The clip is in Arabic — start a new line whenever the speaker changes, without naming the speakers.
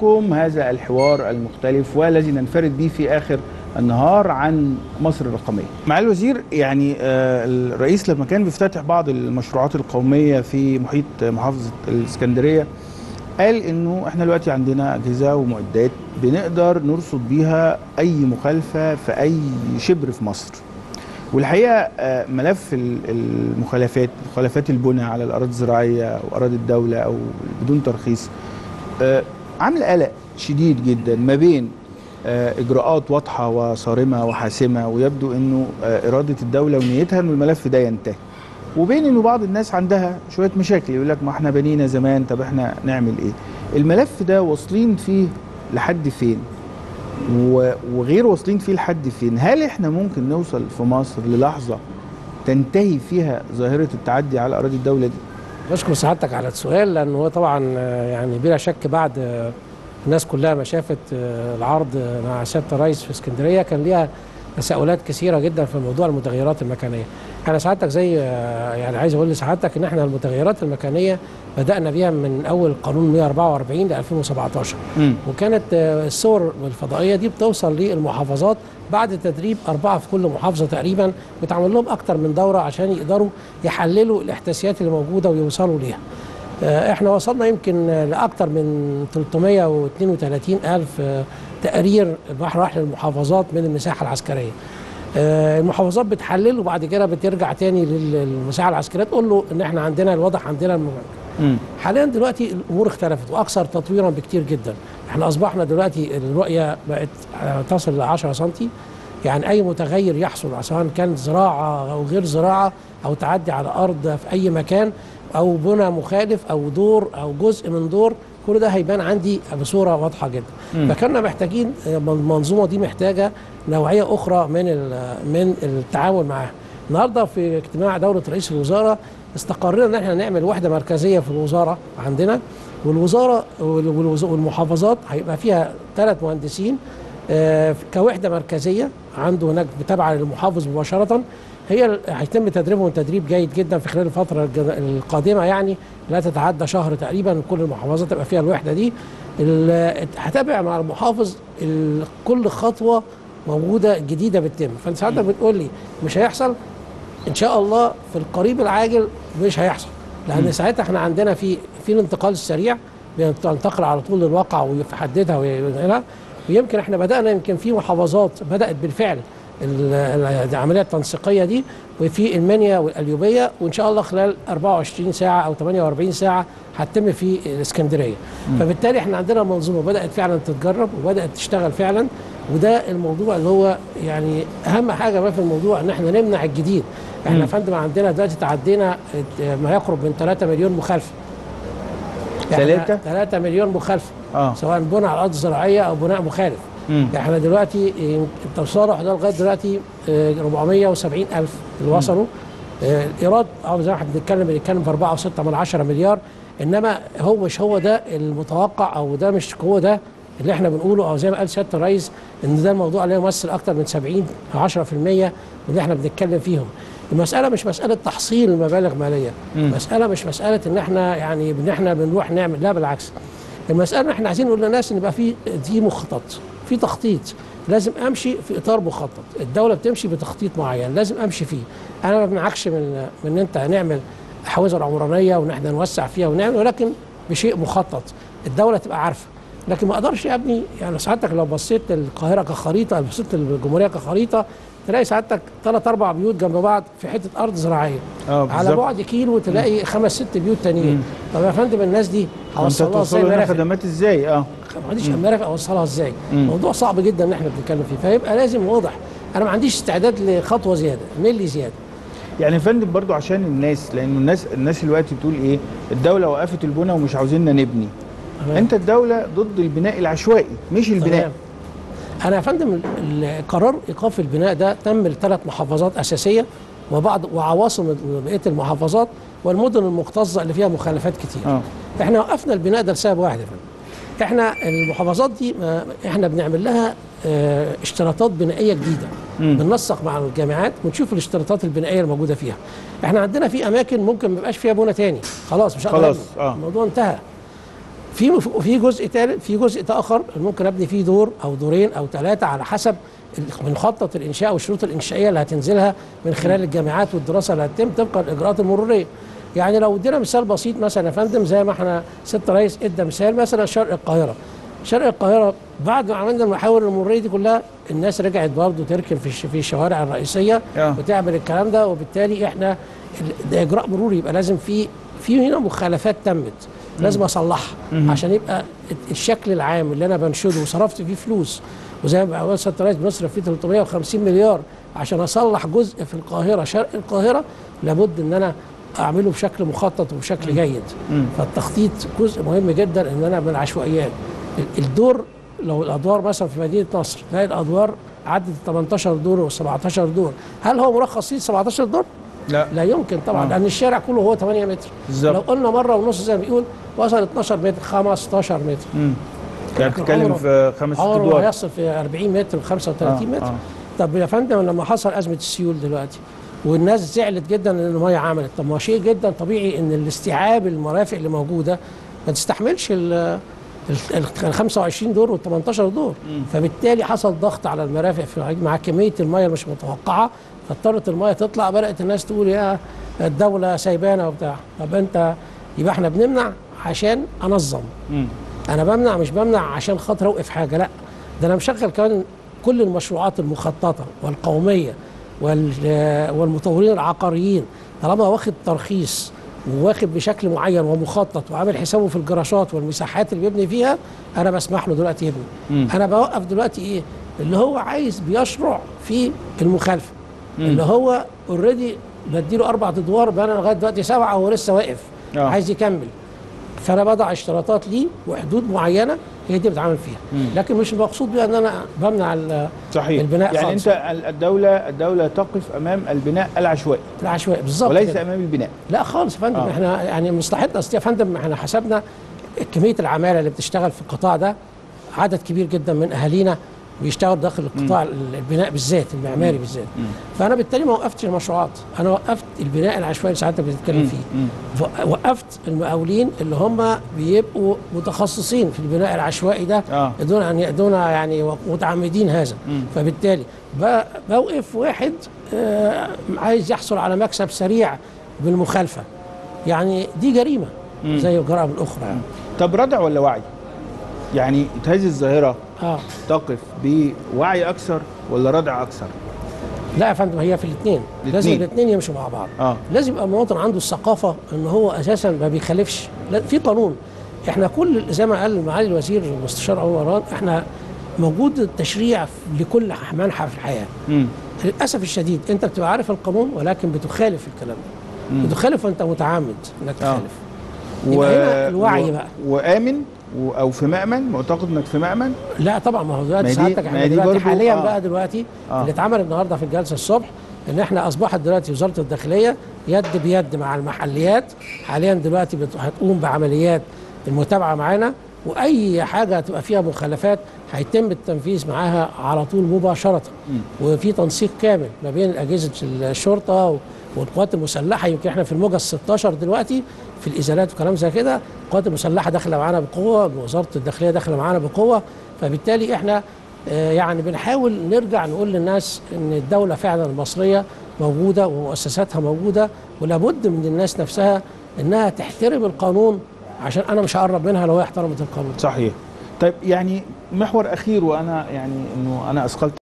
حضراتكم هذا الحوار المختلف والذي ننفرد به في آخر النهار عن مصر الرقمية. معالي الوزير يعني آه، الرئيس لما كان بيفتتح بعض المشروعات القومية في محيط محافظة الإسكندرية قال إنه إحنا دلوقتي عندنا أجهزة ومعدات بنقدر نرصد بيها أي مخالفة في أي شبر في مصر. والحقيقة آه، ملف ال- المخالفات مخالفات البنى على الأراضي الزراعية أو اراضي الدولة أو بدون ترخيص آه، عامل قلق شديد جدا ما بين آه، إجراءات واضحة وصارمة وحاسمة ويبدو إنه آه، إرادة الدولة ونيتها إنه الملف ده ينتهي. وبين إنه بعض الناس عندها شوية مشاكل يقول لك ما إحنا بنينا زمان طب إحنا نعمل إيه؟ الملف ده واصلين فيه لحد فين؟ وغير واصلين فيه لحد فين؟ هل إحنا ممكن نوصل في مصر للحظة تنتهي فيها ظاهرة التعدي على أراضي الدولة دي؟
بشكر سعادتك على السؤال لأنه هو طبعا آه، يعني بلا شك بعد آه، الناس كلها ما شافت آه، العرض مع سيادة الرئيس في اسكندرية كان ليها تساؤلات كثيرة جدا في موضوع المتغيرات المكانية أنا سعادتك زي يعني عايز أقول لسعادتك إن إحنا المتغيرات المكانية بدأنا بيها من أول قانون 144 ل 2017
مم.
وكانت آه، الصور الفضائيه دي بتوصل للمحافظات بعد تدريب أربعة في كل محافظة تقريبا بتعمل لهم أكتر من دورة عشان يقدروا يحللوا الاحداثيات اللي موجودة ويوصلوا ليها. آه، إحنا وصلنا يمكن لاكثر من 332 ألف آه، تقرير راح للمحافظات من المساحة العسكرية. آه، المحافظات بتحلل وبعد كده بترجع تاني لل- للمساحة العسكرية تقول له إن إحنا عندنا الوضع عندنا. حاليا دلوقتي الأمور اختلفت وأكثر تطويرا بكتير جدا إحنا أصبحنا دلوقتي الرؤية بقت تصل ل 10 سم يعني أي متغير يحصل سواء كان زراعة أو غير زراعة أو تعدي على أرض في أي مكان أو بنى مخالف أو دور أو جزء من دور كل ده هيبان عندي بصوره واضحة جدا. فكنا محتاجين آه، المنظومة دي محتاجة نوعية أخرى من من التعامل معاها. النهارده في اجتماع دولة رئيس الوزراء استقرينا إن إحنا نعمل وحدة مركزية في الوزارة عندنا. والوزارة والوز- والمحافظات هيبقى فيها ثلاث مهندسين آه، كوحدة مركزية عنده هناك متابعه للمحافظ مباشرة. هي هيتم تدريبهم تدريب جيد جدا في خلال الفترة القادمة يعني. لا تتعدى شهر تقريبا كل المحافظات تبقى فيها الوحدة دي. هتابع مع المحافظ ال- كل خطوة موجودة جديدة بتتم. فأنت ساعتها بتقول لي مش هيحصل إن شاء الله في القريب العاجل مش هيحصل. لأن ساعتها إحنا عندنا في في الانتقال السريع بينتقل على طول للواقع ويحددها وينقلها. ويمكن إحنا بدأنا يمكن في محافظات بدأت بالفعل ال- ال- العملية التنسيقية دي وفي المنيا والقليوبيه وإن شاء الله خلال 24 ساعة أو 48 ساعة هتتم في الاسكندريه فبالتالي إحنا عندنا منظومة بدأت فعلا تتجرب وبدأت تشتغل فعلا وده الموضوع اللي هو يعني أهم حاجة بقى في الموضوع إن إحنا نمنع الجديد. إحنا يا فندم عندنا دلوقتي تعدينا ما يقرب من 3 مليون مخالفه
تلاتة؟
3 مليون مخالفه
آه.
سواء بنى على الأرض الزراعيه أو بناء مخالف. إحنا دلوقتي إيه، التصالح ده لغاية دلوقتي آه، 470 ألف اللي وصلوا. آه، الإيراد أه زي ما إحنا بنتكلم بنتكلم في 4 و6 من 10 مليار. إنما هو مش هو ده المتوقع أو ده مش هو ده اللي إحنا بنقوله. أو زي ما قال سيادة الرئيس إن ده الموضوع اللي يمثل أكتر من 70 أو 10% من اللي إحنا بنتكلم فيهم. المسألة مش مسألة تحصيل مبالغ مالية. مساله مش مسألة إن إحنا يعني إن إحنا بنروح نعمل لا بالعكس. المسألة إحنا عايزين نقول للناس إن يبقى في دي مخطط. في تخطيط. لازم امشي في اطار مخطط. الدولة بتمشي بتخطيط معين لازم امشي فيه. أنا ما بمنعكش من من إن انت نعمل حوزه عمرانيه وان إحنا نوسع فيها ونعمل ولكن بشيء مخطط. الدولة تبقى عارفه. لكن ما أقدرش ابني يعني سعادتك لو بصيت القاهره كخريطه بصيت الجمهوريه كخريطه تلاقي سعادتك ثلاث أربع بيوت جنب بعض في حتة ارض زراعيه.
آه
على. بعد كيلو تلاقي خمس ست بيوت تانيين. طب يا فندم الناس دي هوصلها إزاي؟
خدمات إزاي؟ آه.
ما عنديش مرافق أوصلها إزاي. موضوع صعب جدا ان إحنا بنتكلم فيه فيبقى لازم واضح. أنا ما عنديش استعداد لخطوة زيادة ملي زيادة.
يعني يا فندم برضو عشان الناس لأن الناس الناس دلوقتي بتقول إيه الدولة وقفت البنى ومش عاوزيننا نبني.
تمام.
أنت الدولة ضد البناء العشوائي مش البناء.
تمام. أنا يا فندم قرار إيقاف البناء ده تم لثلاث محافظات أساسية وبعض وعواصم بقية المحافظات والمدن المكتظه اللي فيها مخالفات كتير.
آه.
إحنا وقفنا البناء ده لسبب واحد يا فندم. إحنا المحافظات دي إحنا بنعمل لها آه، اشتراطات بنائية جديدة بننسق مع الجامعات ونشوف الاشتراطات البنائية الموجوده فيها إحنا عندنا في أماكن ممكن ما يبقاش فيها بنى تاني خلاص مش
خلاص،. آه.
الموضوع انتهى في في جزء ثالث في جزء اخر ممكن أبني فيه دور أو دورين أو ثلاثة على حسب مخطط الإنشاء والشروط الإنشائية اللي هتنزلها من خلال الجامعات والدراسة اللي هتتم طبقا الإجراءات المرورية. يعني لو ادينا مثال بسيط مثلا يا فندم زي ما إحنا ست رئيس ادى مثال مثلا شرق القاهرة. شرق القاهرة بعد ما عملنا المحاور المرورية دي كلها الناس رجعت برضه تركن في في الشوارع الرئيسية
آه.
وتعمل الكلام ده وبالتالي إحنا ده اجراء مروري يبقى لازم في في هنا مخالفات تمت لازم اصلحها عشان يبقى الشكل العام اللي أنا بنشده وصرفت فيه فلوس وزي ما قال سياده الرئيس بنصرف فيه 350 مليار عشان اصلح جزء في القاهرة شرق القاهرة لابد ان أنا أعمله بشكل مخطط وبشكل جيد فالتخطيط جزء مهم جدا إن أنا من العشوائيات ال- الدور لو الأدوار مثلا في مدينة نصر تلاقي الأدوار عدت 18 دور و 17 دور هل هو مرخص ليه 17 دور؟
لا
لا يمكن طبعا
آه.
لأن الشارع كله هو 8 متر
بالظبط.
لو قلنا مرة ونص زي ما بيقول وصل 12 متر 15 متر
مم. يعني بتتكلم في خمس ست
عمره
ادوار
هيصل في 40 متر و 35
آه،
متر
آه.
طب يا فندم لما حصل أزمة السيول دلوقتي والناس زعلت جدا إن الميه عملت. طب ما شيء جدا طبيعي إن الاستيعاب المرافق اللي موجودة ما تستحملش ال ال ال 25 دور وال 18 دور فبالتالي حصل ضغط على المرافق في مع كمية الميه مش متوقعة فاضطرت الميه تطلع. بدأت الناس تقول يا الدولة سايبانا وبتاع. طب أنت يبقى إحنا بنمنع عشان أنظم.
مم.
أنا بمنع مش بمنع عشان خاطر أوقف حاجة. لأ ده أنا مشغل كمان كل المشروعات المخططة والقومية وال- والمطورين العقاريين طالما واخد ترخيص وواخد بشكل معين ومخطط وعامل حسابه في الجراشات والمساحات اللي بيبني فيها أنا بسمح له دلوقتي يبني.
مم.
أنا بوقف دلوقتي إيه؟ اللي هو عايز بيشرع في المخالفة. اللي هو اوريدي بديله أربع أدوار بقى لغاية دلوقتي سبعة وهو لسه واقف.
آه.
عايز يكمل. فأنا بضع اشتراطات ليه وحدود معينة هي دي بتعامل فيها. لكن مش المقصود بيها إن أنا بمنع
صحيح.
البناء
يعني
خالص.
أنت ال- الدولة الدولة تقف أمام البناء العشوائي.
العشوائي بالظبط
وليس
كده.
أمام البناء.
لا خالص يا فندم.
آه.
إحنا يعني مصلحتنا أصل يا فندم إحنا حسبنا كمية العمالة اللي بتشتغل في القطاع ده عدد كبير جدا من أهالينا. بيشتغلوا داخل القطاع البناء بالذات المعماري بالذات. فأنا بالتالي ما وقفتش المشروعات. أنا وقفت البناء العشوائي اللي ساعتها بتتكلم فيه. وقفت المقاولين اللي هم بيبقوا متخصصين في البناء العشوائي ده
آه.
دون ان دون يعني متعمدين هذا. فبالتالي ب- بوقف واحد آه، عايز يحصل على مكسب سريع بالمخالفة. يعني دي جريمة زي الجرائم الأخرى. يعني.
طب ردع ولا وعي؟ يعني هذه الظاهرة.
آه.
تقف بوعي أكثر ولا ردع أكثر؟
لا يا فندم هي في الاثنين. لازم. الاثنين يمشوا مع بعض.
آه.
لازم يبقى المواطن عنده الثقافة إن هو أساسا ما بيخالفش. لا في قانون. إحنا كل زي ما قال معالي الوزير المستشار مران إحنا موجود التشريع لكل منحى في الحياة.
مم.
للأسف الشديد أنت بتبقى عارف القانون ولكن بتخالف الكلام ده. بتخالف وأنت متعمد إنك
آه.
تخالف. يبقى هنا الوعي بقى.
وآمن؟ و- أو في مأمن معتقد إنك في مأمن
لا طبعا ما هو دلوقتي سعادتك
إحنا
دلوقتي حاليا
آه.
بقى دلوقتي
آه.
اللي اتعمل النهارده في الجلسة الصبح إن إحنا أصبحت دلوقتي وزارة الداخلية يد بيد مع المحليات حاليا دلوقتي هتقوم بعمليات المتابعة معانا وأي حاجة هتبقى فيها مخالفات هيتم التنفيذ معاها على طول مباشرة. وفي تنسيق كامل ما بين اجهزه الشرطة والقوات المسلحة يمكن إحنا في الموجة ال 16 دلوقتي في الإزالات وكلام زي كده القوات المسلحة داخلة معانا بقوة وزاره الداخلية داخلة معانا بقوة. فبالتالي إحنا آه، يعني بنحاول نرجع نقول للناس إن الدولة فعلا المصرية موجودة ومؤسساتها موجودة ولابد من الناس نفسها إنها تحترم القانون عشان أنا مش هقرب منها لو هي احترمت القانون.
صحيح. طيب يعني محور أخير وأنا يعني إنه أنا أثقلت